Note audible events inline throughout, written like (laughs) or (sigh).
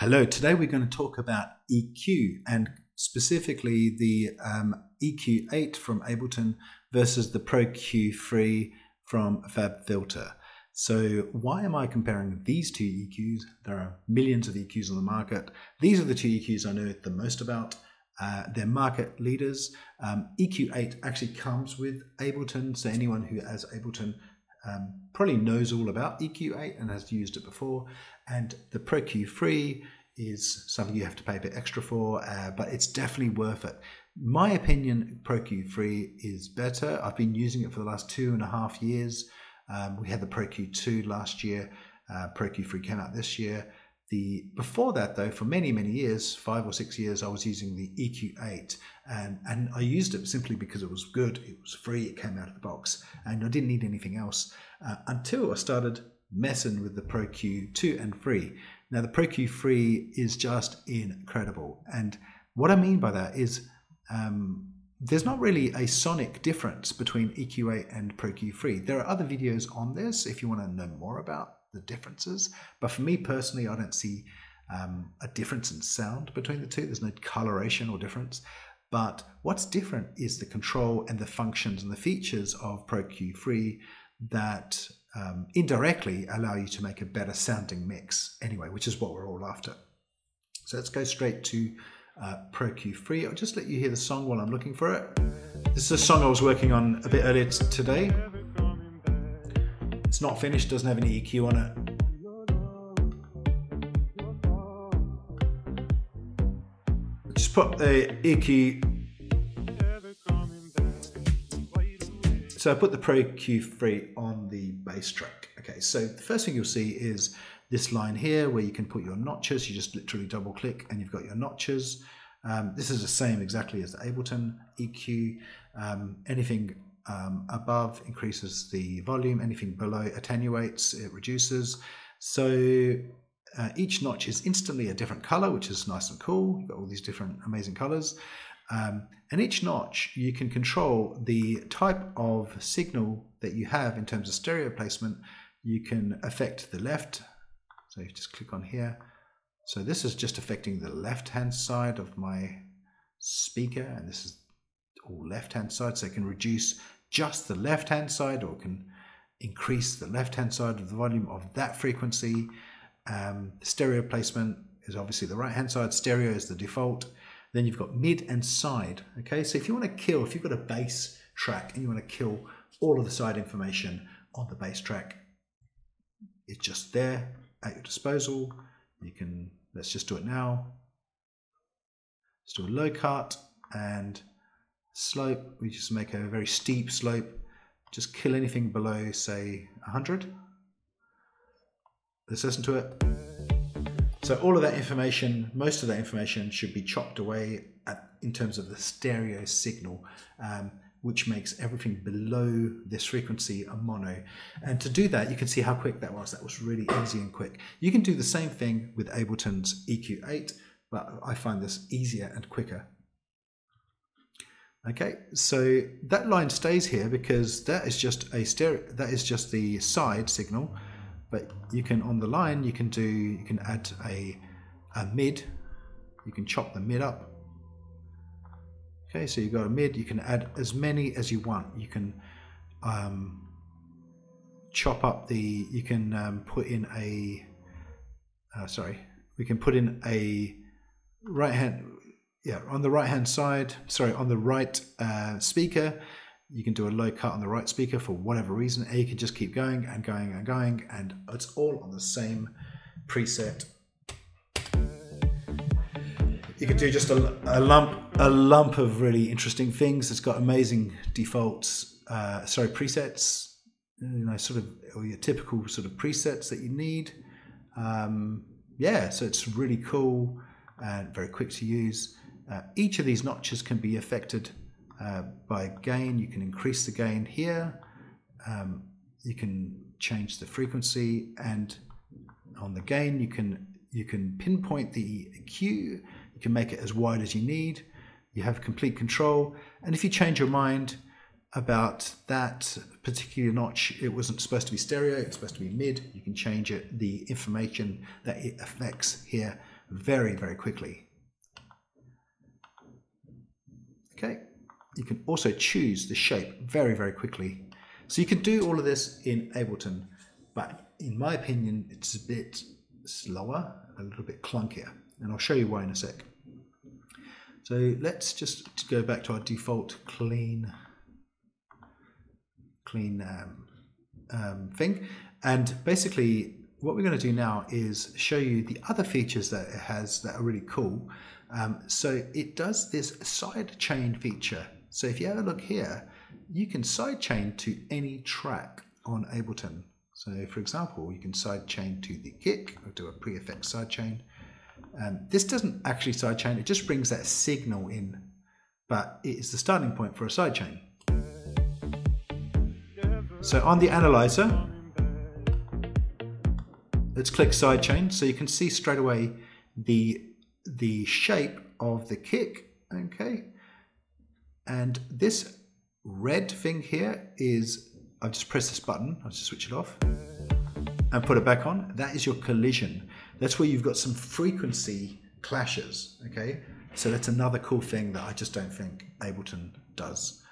Hello, today we're going to talk about EQ and specifically the um, EQ8 from Ableton versus the Pro Q3 from FabFilter. So why am I comparing these two EQs? There are millions of EQs on the market. These are the two EQs I know the most about. Uh, they're market leaders. Um, EQ8 actually comes with Ableton, so anyone who has Ableton um, probably knows all about EQ8 and has used it before. And the Pro Q3 is something you have to pay a bit extra for, uh, but it's definitely worth it. My opinion, Pro Q3 is better. I've been using it for the last two and a half years. Um, we had the Pro Q2 last year. Uh, Pro Q3 came out this year. The before that though, for many many years, five or six years, I was using the EQ8, and and I used it simply because it was good. It was free. It came out of the box, and I didn't need anything else uh, until I started messing with the Pro Q2 and 3. Now the Pro Q3 is just incredible, and what I mean by that is. Um, there's not really a sonic difference between EQ8 and Pro Q3. There are other videos on this if you want to know more about the differences. But for me personally, I don't see um, a difference in sound between the two. There's no coloration or difference. But what's different is the control and the functions and the features of Pro Q3 that um, indirectly allow you to make a better sounding mix anyway, which is what we're all after. So let's go straight to uh, Pro Q3. I'll just let you hear the song while I'm looking for it. This is a song I was working on a bit earlier today. It's not finished, doesn't have any EQ on it. Just put the EQ. So I put the Pro Q3 on the bass track. Okay, so the first thing you'll see is this line here where you can put your notches. You just literally double click and you've got your notches. Um, this is the same exactly as the Ableton EQ. Um, anything um, above increases the volume, anything below attenuates, it reduces. So uh, each notch is instantly a different color, which is nice and cool. You've got all these different amazing colors. Um, and each notch, you can control the type of signal that you have in terms of stereo placement. You can affect the left. So you just click on here. So this is just affecting the left-hand side of my speaker, and this is all left-hand side, so I can reduce just the left hand side or can increase the left hand side of the volume of that frequency. Um, stereo placement is obviously the right hand side, stereo is the default. Then you've got mid and side. Okay, so if you want to kill, if you've got a bass track and you want to kill all of the side information on the bass track, it's just there at your disposal. You can, let's just do it now. Let's do a low cut and slope, we just make a very steep slope, just kill anything below, say, 100. Let's listen to it. So all of that information, most of that information should be chopped away at, in terms of the stereo signal, um, which makes everything below this frequency a mono. And to do that, you can see how quick that was. That was really easy and quick. You can do the same thing with Ableton's EQ8, but I find this easier and quicker Okay, so that line stays here because that is just a stereo, that is just the side signal. But you can, on the line, you can do, you can add a, a mid, you can chop the mid up. Okay, so you've got a mid, you can add as many as you want. You can um, chop up the, you can um, put in a, uh, sorry, we can put in a right hand, yeah, on the right hand side, sorry, on the right uh, speaker, you can do a low cut on the right speaker for whatever reason, you can just keep going and going and going, and it's all on the same preset. You can do just a, a lump, a lump of really interesting things. It's got amazing defaults, uh, sorry, presets, you know, sort of your typical sort of presets that you need. Um, yeah, so it's really cool and very quick to use. Uh, each of these notches can be affected uh, by gain. You can increase the gain here. Um, you can change the frequency and on the gain you can you can pinpoint the EQ. You can make it as wide as you need. You have complete control. And if you change your mind about that particular notch, it wasn't supposed to be stereo, it's supposed to be mid. You can change it, the information that it affects here very, very quickly. Okay, you can also choose the shape very, very quickly. So you can do all of this in Ableton, but in my opinion, it's a bit slower, a little bit clunkier, and I'll show you why in a sec. So let's just go back to our default clean, clean um, um, thing. And basically what we're going to do now is show you the other features that it has that are really cool. Um, so it does this side chain feature. So if you have a look here, you can side chain to any track on Ableton. So for example, you can side chain to the kick or do a pre-effect side chain. Um, this doesn't actually sidechain, it just brings that signal in, but it is the starting point for a sidechain. So on the analyzer, let's click sidechain so you can see straight away the, the shape of the kick, okay? And this red thing here is, I've just pressed this button, I'll just switch it off and put it back on. That is your collision. That's where you've got some frequency clashes, okay? So that's another cool thing that I just don't think Ableton does,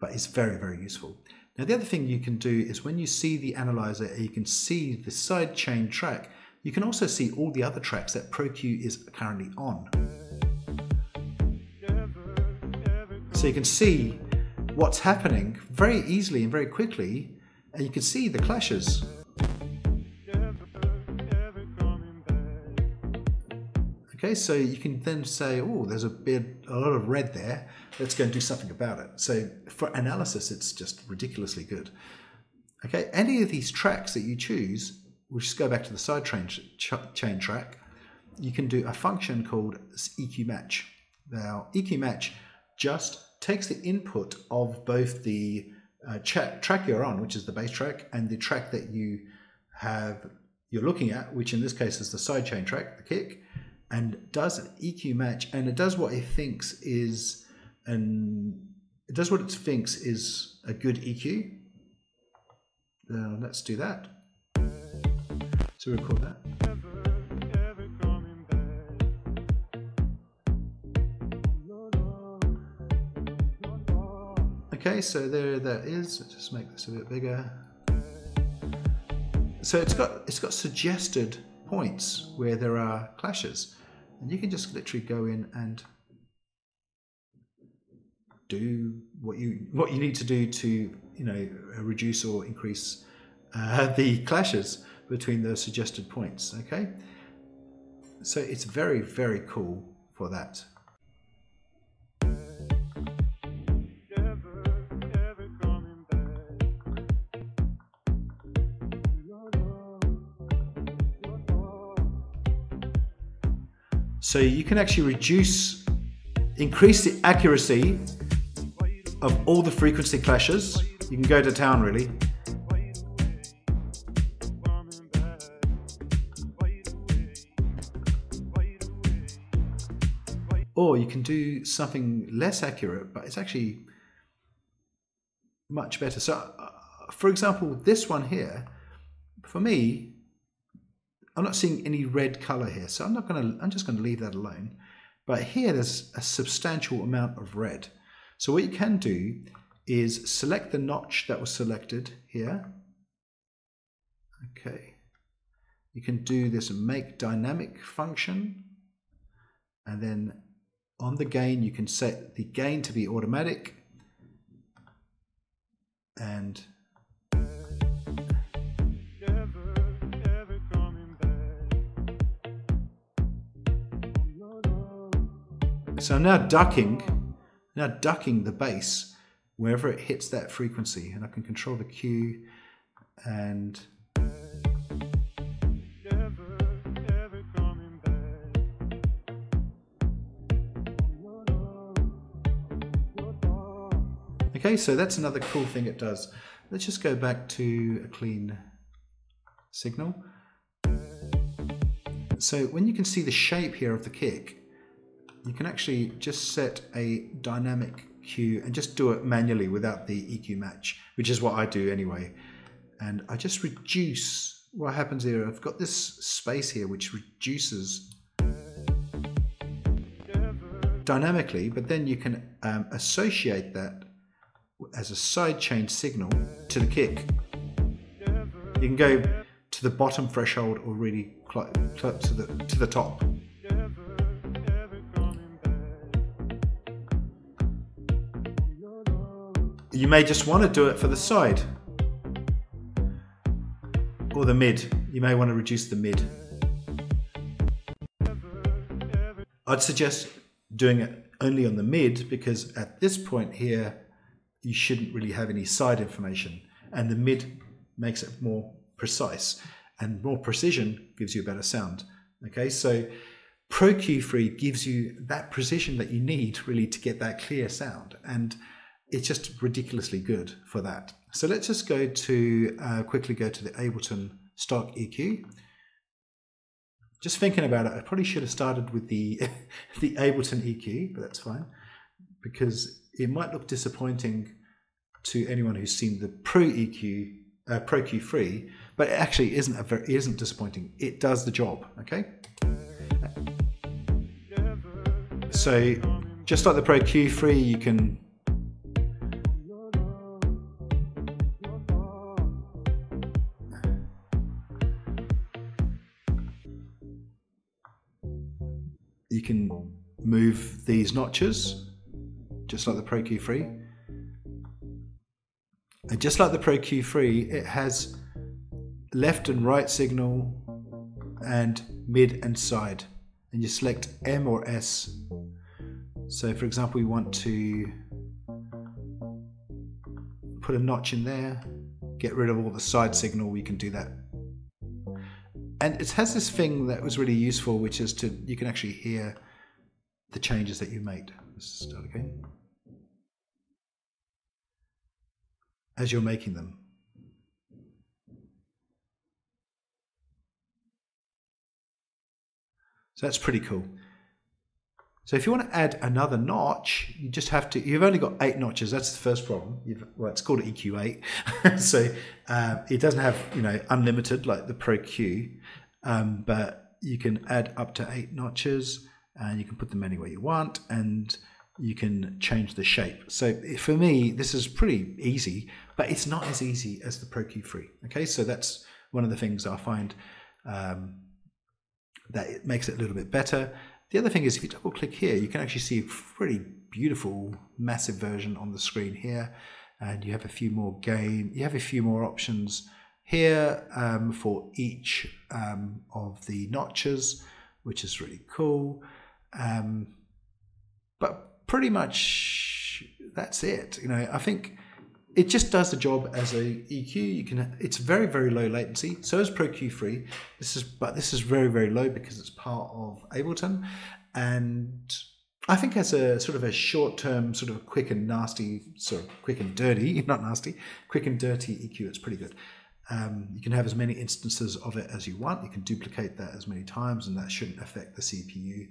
but it's very, very useful. Now, the other thing you can do is when you see the analyzer, you can see the sidechain track, you can also see all the other tracks that ProQ is currently on. So you can see what's happening very easily and very quickly, and you can see the clashes. Okay, so you can then say, oh, there's a bit, a lot of red there. Let's go and do something about it. So for analysis, it's just ridiculously good. Okay, any of these tracks that you choose, we'll just go back to the side chain, chain track, you can do a function called EQ match. Now, EQ match just takes the input of both the uh, track you're on, which is the bass track, and the track that you have you're looking at, which in this case is the sidechain track, the kick, and does an EQ match, and it does what it thinks is an it does what it thinks is a good EQ. Now let's do that. So record that. Okay, so there that is. Let's just make this a bit bigger. So it's got it's got suggested points where there are clashes. And you can just literally go in and do what you what you need to do to you know reduce or increase uh, the clashes between those suggested points. Okay, so it's very very cool for that. So you can actually reduce, increase the accuracy of all the frequency clashes. You can go to town really. Or you can do something less accurate, but it's actually much better. So, uh, for example, this one here, for me, I'm not seeing any red color here, so I'm not going to, I'm just going to leave that alone. But here there's a substantial amount of red. So what you can do is select the notch that was selected here. Okay. You can do this make dynamic function. And then on the gain, you can set the gain to be automatic. And So I'm now ducking, now ducking the bass wherever it hits that frequency and I can control the Q and Okay, so that's another cool thing it does. Let's just go back to a clean signal. So when you can see the shape here of the kick, you can actually just set a dynamic cue and just do it manually without the EQ match, which is what I do anyway. And I just reduce what happens here. I've got this space here which reduces dynamically, but then you can um, associate that as a side chain signal to the kick. You can go to the bottom threshold or really close to the to the top. You may just want to do it for the side or the mid. You may want to reduce the mid. I'd suggest doing it only on the mid because at this point here, you shouldn't really have any side information and the mid makes it more precise and more precision gives you a better sound. Okay, so Pro Q3 gives you that precision that you need really to get that clear sound and it's just ridiculously good for that. So let's just go to uh, quickly go to the Ableton stock EQ just thinking about it, I probably should have started with the (laughs) the Ableton EQ, but that's fine because it might look disappointing to anyone who's seen the Pro EQ, uh, Pro Q3, but it actually isn't a very, isn't disappointing. It does the job. Okay. So just like the Pro Q3, you can you can move these notches just like the Pro Q3 and just like the Pro Q3 it has left and right signal and mid and side and you select M or S so for example we want to put a notch in there get rid of all the side signal we can do that and it has this thing that was really useful, which is to you can actually hear the changes that you made. Let's start again. As you're making them. So that's pretty cool. So if you want to add another notch, you just have to, you've only got eight notches. That's the first problem. You've, well, it's called EQ8. (laughs) so uh, it doesn't have, you know, unlimited like the Pro Q, um, but you can add up to eight notches and you can put them anywhere you want and you can change the shape. So for me, this is pretty easy, but it's not as easy as the Pro Q3. Okay, so that's one of the things I find um, that it makes it a little bit better. The other thing is if you double click here, you can actually see a pretty beautiful, massive version on the screen here. And you have a few more gain, you have a few more options here um, for each um, of the notches, which is really cool. Um, but pretty much that's it. You know, I think it just does the job as a EQ. You can it's very very low latency. So is Pro Q3. This is but this is very very low because it's part of Ableton, and I think as a sort of a short term sort of quick and nasty sort of quick and dirty (laughs) not nasty quick and dirty EQ. It's pretty good. Um, you can have as many instances of it as you want. You can duplicate that as many times, and that shouldn't affect the CPU.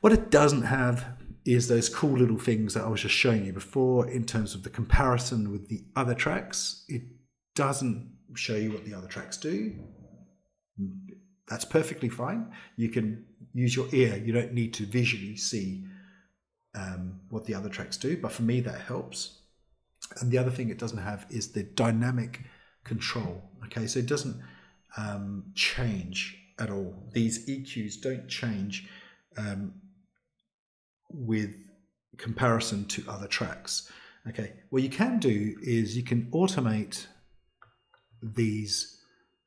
What it doesn't have is those cool little things that I was just showing you before in terms of the comparison with the other tracks. It doesn't show you what the other tracks do. That's perfectly fine. You can use your ear. You don't need to visually see um, what the other tracks do. But for me, that helps. And the other thing it doesn't have is the dynamic control. Okay, so it doesn't um, change at all. These EQs don't change um, with comparison to other tracks. Okay, what you can do is you can automate these.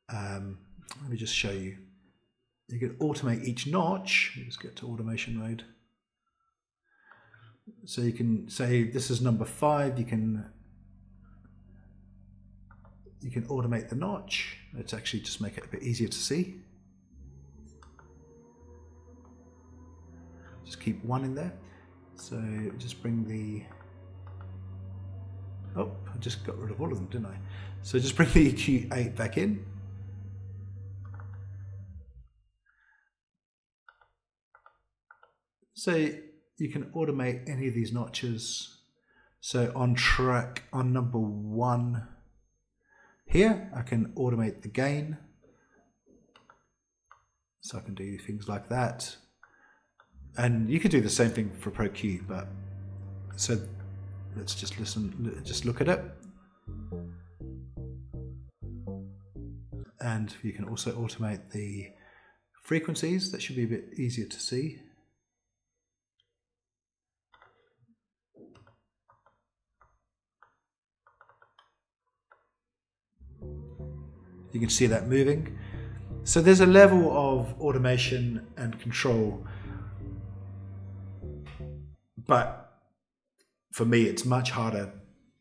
Um, let me just show you. You can automate each notch. Let's get to automation mode. So you can say this is number five. You can you can automate the notch. Let's actually just make it a bit easier to see. Keep one in there. So just bring the, oh, I just got rid of all of them, didn't I? So just bring the EQ8 back in. So you can automate any of these notches. So on track, on number one here, I can automate the gain. So I can do things like that. And you could do the same thing for Pro Q, but so let's just listen, just look at it. And you can also automate the frequencies. That should be a bit easier to see. You can see that moving. So there's a level of automation and control, but for me, it's much harder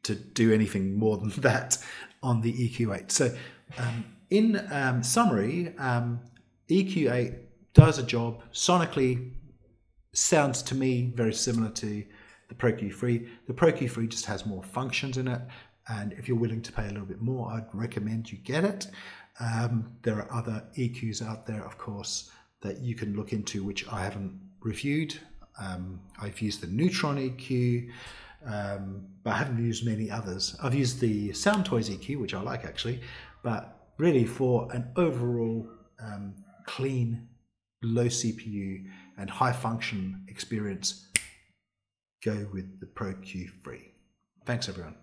to do anything more than (laughs) that on the EQ8. So um, in um, summary, um, EQ8 does a job sonically, sounds to me very similar to the Pro Q3. The Pro Q3 just has more functions in it. And if you're willing to pay a little bit more, I'd recommend you get it. Um, there are other EQs out there, of course, that you can look into, which I haven't reviewed. Um, I've used the Neutron EQ, um, but I haven't used many others. I've used the Soundtoys EQ, which I like actually, but really for an overall um, clean, low CPU, and high function experience, go with the Pro Q3. Thanks, everyone.